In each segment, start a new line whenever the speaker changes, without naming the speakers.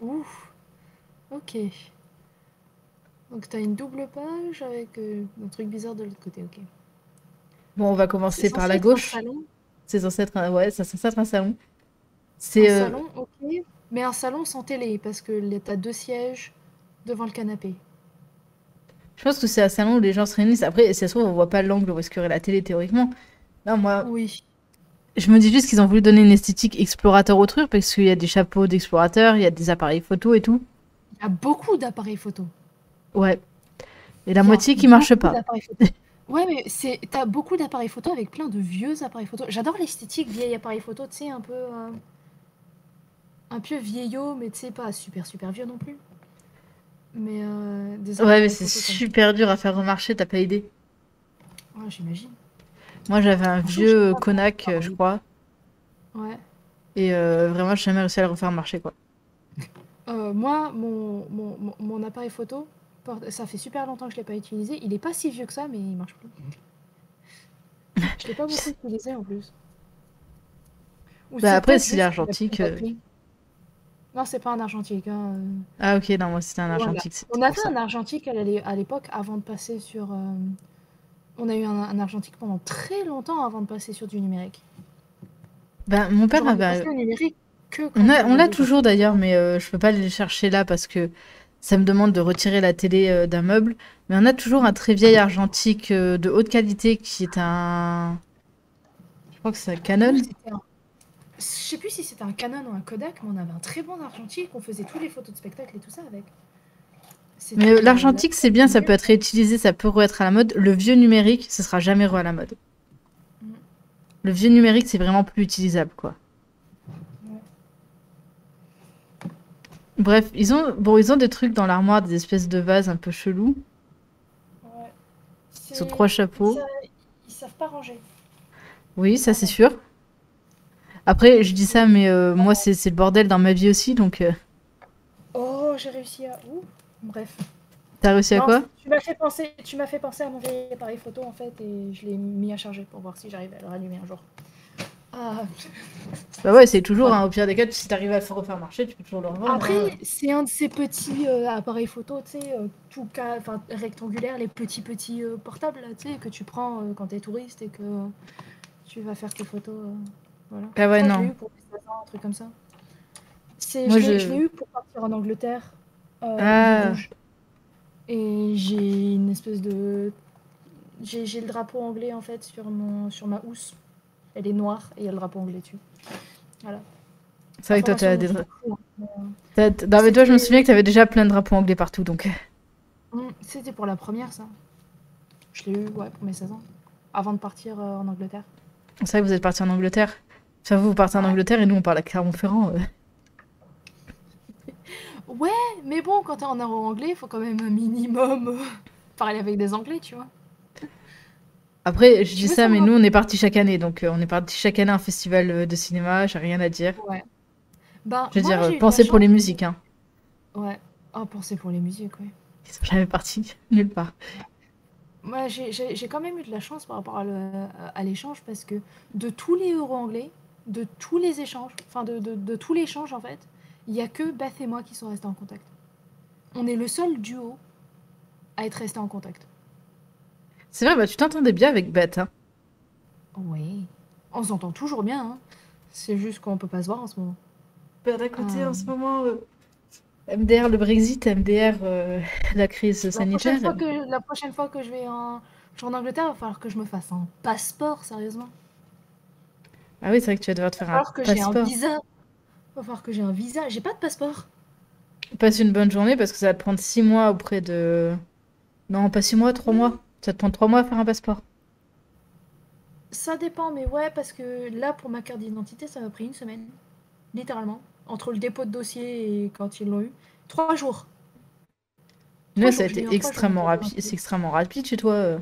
Ouf. Ok. Donc t'as une double page avec euh, un truc bizarre de l'autre côté, ok.
Bon, on va
C'est
commencer par la
un
gauche. C'est censé être un... Ouais, c'est censé être un salon.
Un
C'est... euh,
salon, ok. Mais un salon sans télé, parce que t'as deux sièges devant le canapé.
Je pense que c'est un salon où les gens se réunissent. Après, si ça se trouve, on voit pas l'angle où est-ce qu'il y aurait la télé théoriquement. Là, moi,
Oui.
Je me dis juste qu'ils ont voulu donner une esthétique explorateur au truc parce qu'il y a des chapeaux d'explorateurs, il y a des appareils photo et tout.
Il y a beaucoup d'appareils photo.
Ouais. Et la
Il y a
moitié qui marche
beaucoup
pas.
Ouais, mais c'est t'as beaucoup d'appareils photo avec plein de vieux appareils photo. J'adore l'esthétique vieil appareil photo, tu sais, un peu euh, un peu vieillot, mais tu sais pas super super vieux non plus. Mais euh, des
Ouais, mais c'est super dur à faire remarcher, t'as pas idée.
Ouais, j'imagine.
Moi, j'avais un vieux Konak, euh, je crois.
Ouais.
Et euh, vraiment, j'ai jamais réussi à le refaire marcher, quoi.
Euh, moi, mon, mon, mon- mon appareil photo, ça fait super longtemps que je l'ai pas utilisé. Il est pas si vieux que ça, mais il marche plus. Je l'ai pas beaucoup utilisé en plus. Ou
Bah
c'est
après,
peut-être
si
juste qu'il a plus
l'argentique,
de
euh.
Non, c'est pas un argentique. hein.
Ah, ok, non, moi, c'était un argentique.
On a
pour
fait
ça.
un argentique à l'é- à l'époque avant de passer sur. euh, On a eu un, un argentique pendant très longtemps avant de passer sur du numérique.
Ben, mon père avait. On a, on l'a toujours d'ailleurs, mais euh, je peux pas aller le chercher là parce que ça me demande de retirer la télé euh, d'un meuble. Mais on a toujours un très vieil argentique euh, de haute qualité qui est un. Je crois que c'est un Canon.
Un- Je sais plus si c'était un Canon ou un Kodak, mais on avait un très bon argentique. On faisait tous les photos de spectacle et tout ça avec.
Mais l'argentique, c'est bien, ça peut être réutilisé, ça peut re-être à la mode. Le vieux numérique, ce sera jamais re à la mode.
Mm.
Le vieux numérique, c'est vraiment plus utilisable, quoi. Bref, ils ont, bon, ils ont des trucs dans l'armoire, des espèces de vases un peu chelous.
Ouais.
Ils ont trois chapeaux.
Ils savent pas ranger.
Oui, ça c'est sûr. Après, je dis ça, mais euh, moi, c'est c'est le bordel dans ma vie aussi, donc euh,
Oh, j'ai réussi à. Ouh. Bref.
t'as réussi à
Non,
quoi?
Tu m'as fait penser, tu m'as fait penser à mon vieil appareil photo en fait et je l'ai mis à charger pour voir si j'arrive à le rallumer un jour. Ah.
Bah ouais, c'est toujours, hein, au pire des cas, si t'arrives à le faire refaire marcher, tu peux toujours le revendre. hein.
Après, c'est un de ces petits euh, appareils photo, tu sais, euh, tout cas, enfin rectangulaires, les petits petits euh, portables, tu sais, que tu prends euh, quand t'es touriste et que tu vas faire tes photos. voilà.
Ah ouais,
je
non.
eu pour mes 16 ans, un truc comme ça.
Moi,
je l'ai eu pour partir en Angleterre. Euh,
Ah.
rouge. Et j'ai une espèce de. J'ai j'ai le drapeau anglais en fait sur, mon, sur ma housse. Elle est noire et il y a le drapeau anglais dessus. Voilà.
C'est vrai que toi, t'as des...
fous, hein, euh,
Non, mais toi, je me souviens que t'avais déjà plein de drapeaux anglais partout, donc...
Hum, C'était pour la première, ça. Je l'ai eu, ouais, pour mes 16 ans. Avant de partir euh, en Angleterre.
C'est vrai que vous êtes parti en Angleterre. Enfin, vous, vous partez en
Ouais.
Angleterre et nous, on parle à Clermont-Ferrand. euh.
Ouais, mais bon, quand t'es en anglais, il faut quand même un minimum euh, parler avec des anglais, tu vois.
Après, je
Tu
dis ça, mais nous, on est parti chaque année, donc euh, on est parti chaque année à un festival euh, de cinéma, j'ai rien à dire.
Ouais. Ben,
Je veux
moi,
dire,
de
pensez pour les musiques, hein.
Ouais. Oh, penser pour les musiques, ouais.
Ils sont jamais partis, nulle part.
Moi, j'ai- quand même eu de la chance par rapport à l'échange parce que de tous les euros anglais, de tous les échanges, enfin de, de, de tous les échanges en fait, il y a que Beth et moi qui sont restés en contact. On est le seul duo à être resté en contact.
C'est vrai, bah tu t'entendais bien avec Beth, hein.
Oui. On s'entend toujours bien, hein. C'est juste qu'on peut pas se voir en ce moment.
Bah, d'un côté,
Ah.
en ce moment, euh, MDR le Brexit, MDR euh, la crise
La
sanitaire.
prochaine, fois que, la prochaine fois que je vais en, je vais en Angleterre, il va falloir que je me fasse un passeport, sérieusement.
Ah oui, c'est vrai que tu vas devoir te
Il va
faire un
falloir que j'ai un
passeport.
visa. Il va falloir que j'ai un visa. J'ai pas de passeport.
Passe une bonne journée parce que ça va te prendre six mois auprès de. Non, pas six mois, trois mois. Ça te prend trois mois à faire un passeport.
Ça dépend, mais ouais, parce que là, pour ma carte d'identité, ça m'a pris une semaine. Littéralement. Entre le dépôt de dossier et quand ils l'ont eu. Trois jours.
Là, ça a été extrêmement rapide. C'est extrêmement rapide chez toi. euh.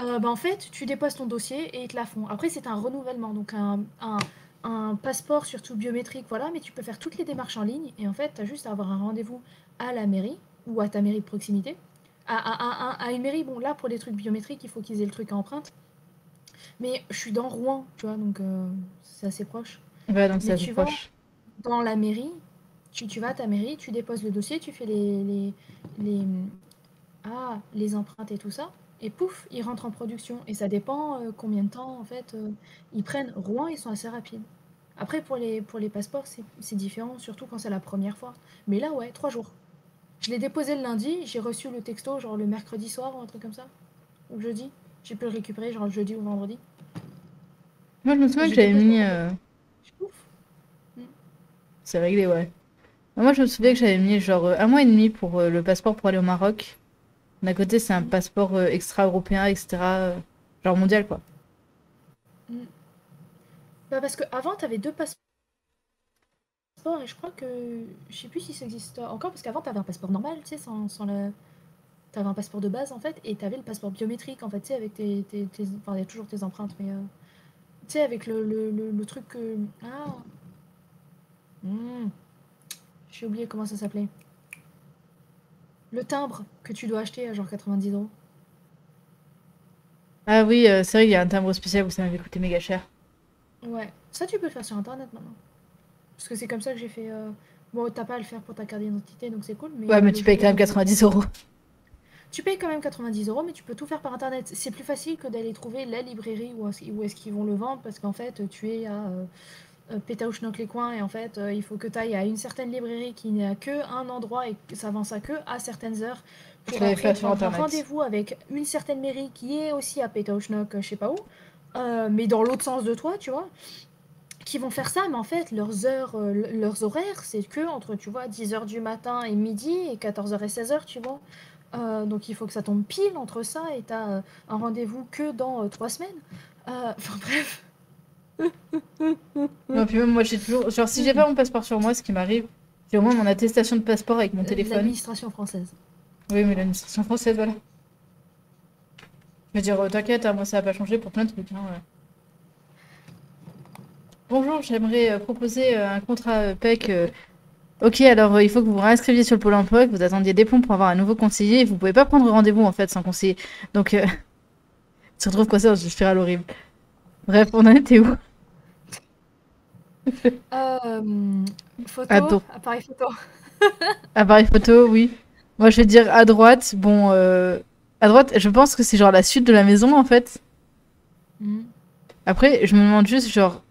Euh, bah, en fait, tu déposes ton dossier et ils te la font. Après, c'est un renouvellement, donc un, un, un passeport surtout biométrique, voilà, mais tu peux faire toutes les démarches en ligne et en fait, tu as juste à avoir un rendez-vous à la mairie ou à ta mairie de proximité. À, à- à- à- à une mairie, bon, là, pour les trucs biométriques, il faut qu'ils aient le truc à empreinte. Mais je suis dans Rouen, tu vois, donc euh, c'est assez proche.
Ouais, donc c'est assez proche.
Dans la mairie, Tu, tu vas à ta mairie, tu déposes le dossier, tu fais les, les, les, ah, les empreintes et tout ça, et pouf, ils rentrent en production. Et ça dépend euh, combien de temps, en fait, euh, ils prennent. Rouen, ils sont assez rapides. Après, pour les, pour les passeports, c'est c'est différent, surtout quand c'est la première fois. Mais là, ouais, trois jours. Je l'ai déposé le lundi, j'ai reçu le texto, genre le mercredi soir ou un truc comme ça. Ou le jeudi. J'ai pu le récupérer, genre le jeudi ou vendredi.
Moi, je me souviens que j'avais mis. euh,
Ouf.
C'est réglé, ouais. Moi, je me souviens que j'avais mis genre un mois et demi pour le passeport pour aller au Maroc. D'un côté, c'est un passeport euh, extra-européen, etc. euh, genre mondial, quoi.
Bah parce que avant t'avais deux passeports et je crois que je sais plus si ça existe encore parce qu'avant t'avais un passeport normal, tu sais, sans, sans le t'avais un passeport de base en fait et t'avais le passeport biométrique en fait, tu sais, avec tes, tes, enfin il y a toujours tes empreintes mais euh, tu sais avec le, le, le, truc que ah Hmm. j'ai oublié comment ça s'appelait. Le timbre que tu dois acheter à genre 90 euros.
Ah oui, euh, c'est vrai qu'il y a un timbre spécial où ça m'avait coûté méga cher.
Ouais, ça tu peux le faire sur internet maintenant. Parce que c'est comme ça que j'ai fait. euh, Bon, t'as pas à le faire pour ta carte d'identité, donc c'est cool. Mais
Ouais, mais
le
tu payes quand même
où-
90 euros.
Tu payes quand même 90 euros, mais tu peux tout faire par internet. C'est plus facile que d'aller trouver la librairie où est-ce où est-ce qu'ils vont le vendre, parce qu'en fait, tu es à euh, euh, Pétaouchnok les coins, et en fait, euh, il faut que tu ailles à une certaine librairie qui n'a que un endroit et que ça avance à que à certaines heures. Pour prendre un rendez-vous avec une certaine mairie qui est aussi à Pétaouchnok, je sais pas où, euh, mais dans l'autre sens de toi, tu vois qui vont faire ça, mais en fait, leurs heures, euh, le- leurs horaires, c'est que entre, tu vois, 10h du matin et midi et 14h et 16h, tu vois. Euh, donc il faut que ça tombe pile entre ça et t'as euh, un rendez-vous que dans euh, trois semaines. Euh, Enfin bref.
Non, puis même moi, j'ai toujours. Genre, si j'ai pas mon passeport sur moi, ce qui m'arrive, j'ai au moins mon attestation de passeport avec mon téléphone.
L'administration française.
Oui, mais l'administration française, voilà. Je veux dire, euh, t'inquiète, hein, moi ça va pas changer pour plein de trucs. hein, ouais. Bonjour, j'aimerais euh, proposer euh, un contrat euh, PEC. Ok, alors il faut que vous vous réinscriviez sur le pôle emploi, que vous attendiez des plombs pour avoir un nouveau conseiller. et Vous pouvez pas prendre rendez-vous en fait sans conseiller. Donc, tu retrouves quoi ça dans une spirale horrible. Bref, on en était où?
Euh, photo,
Attends.
appareil photo.
Appareil photo, oui. Moi je vais dire à droite. Bon, euh, à droite, je pense que c'est genre la suite de la maison en fait.
Mhm.
Après, je me demande juste, genre,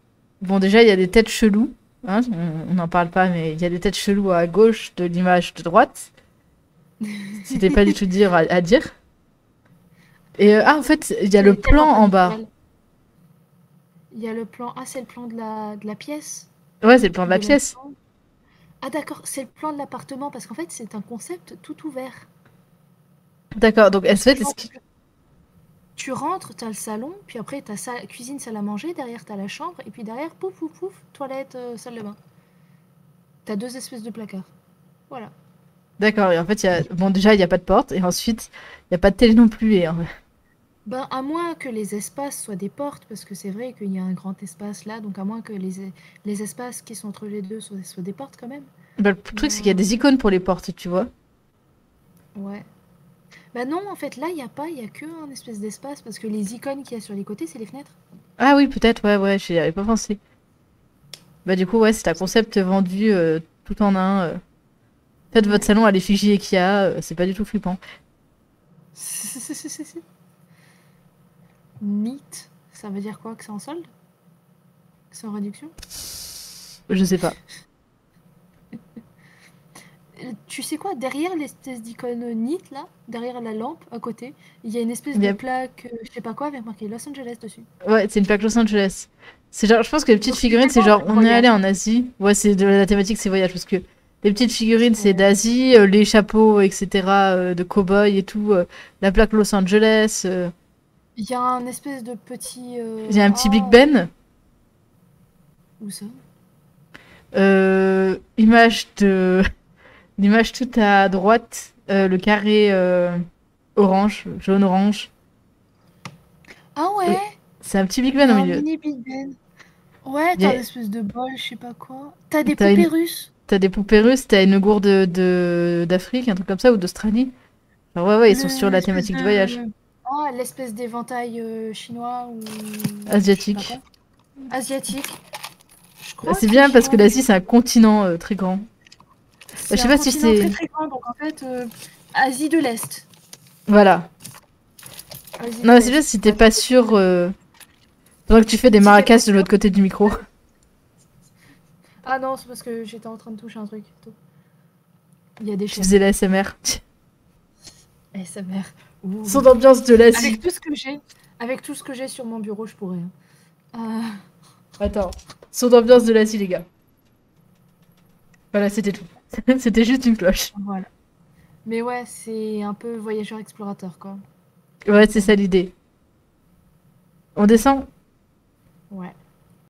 bon, déjà, il y a des têtes cheloues, hein, on n'en parle pas, mais il y a des têtes cheloues à gauche de l'image de droite. C'était pas du tout dire à, à dire. Et euh, ah, en fait, il y a le plan en bas.
Il y a le plan. Ah, c'est le plan de la, de la pièce.
Ouais, c'est le plan de la
de
pièce.
Ah, d'accord, c'est le plan de l'appartement parce qu'en fait, c'est un concept tout ouvert.
D'accord, donc, en fait, est-ce que-
Tu rentres, t'as le salon, puis après t'as sa cuisine, salle à manger, derrière t'as la chambre, et puis derrière, pouf, pouf, pouf, toilette, euh, salle de bain. T'as deux espèces de placards. Voilà.
D'accord, et en fait, y a... bon, déjà, il n'y a pas de porte, et ensuite, il n'y a pas de télé non plus. Et, euh,
Ben, à moins que les espaces soient des portes, parce que c'est vrai qu'il y a un grand espace là, donc à moins que les, les espaces qui sont entre les deux soient, soient des portes quand même.
bah, le truc, c'est qu'il y a des icônes pour les portes, tu vois.
Ouais. Bah non, en fait, là, il n'y a pas, il y a que un espèce d'espace, parce que les icônes qu'il y a sur les côtés, c'est les fenêtres.
Ah oui, peut-être, ouais, ouais, j'y avais pas pensé. Bah, du coup, ouais, c'est un concept vendu euh, tout en un. euh. Faites votre salon à l'effigie Ikea, euh, c'est pas du tout flippant.
Neat, ça veut dire quoi? Que c'est en solde? Que c'est en réduction?
Je sais pas.
Tu sais quoi? Derrière l'espèce d'icône neat là, derrière la lampe à côté, il y a une espèce de plaque, euh, je sais pas quoi, avec marqué Los Angeles dessus.
Ouais, c'est une plaque Los Angeles. C'est genre, je pense que les petites
Donc,
figurines,
c'est
genre, on est allé en Asie. Ouais, c'est de la thématique, c'est voyage, parce que les petites figurines, c'est d'Asie, euh, les chapeaux, etc., euh, de cow-boy et tout, euh, la plaque Los Angeles.
Il y a un espèce de petit. euh,
Il y a un petit
ah,
Big Ben.
Où ça?
Euh, image de. L'image tout à droite, euh, le carré euh, orange, jaune-orange.
Ah ouais!
C'est un petit Big Ben au
un
milieu.
mini Big Ben. Ouais,
y a-
t'as une espèce de bol, je sais pas quoi. T'as des
T'as
poupées
une-
russes.
T'as des poupées russes, t'as une gourde de, de- d'Afrique, un truc comme ça, ou d'Australie? Alors ouais, ouais, ils sont
Le-
sur la thématique du
de-
voyage.
Ah, l'espèce d'éventail euh, chinois ou.
Asiatique.
je sais. Asiatique. Je
Bah, c'est bien parce que l'Asie, c'est un continent euh, très grand.
C'est
sais
un
pas si c'est-
très très grand, donc en fait, euh, Asie de l'Est.
Voilà.
Asie
Non, c'est bien si t'es pas sûr. Euh... Faudrait que tu fais des maracas de l'autre côté du micro.
Ah non, c'est parce que j'étais en train de toucher un truc. Il y a des
Je
chaînes.
faisais la SMR.
ASMR. Ouh.
Son ambiance de l'Asie.
Avec tout ce que j'ai, avec tout ce que j'ai sur mon bureau, je pourrais. hein. Euh,
Attends. Son ambiance de l'Asie, les gars. Voilà, c'était tout. c'était juste une cloche.
voilà. Mais ouais, c'est un peu voyageur explorateur quoi.
Ouais, c'est ça l'idée. On descend?
Ouais.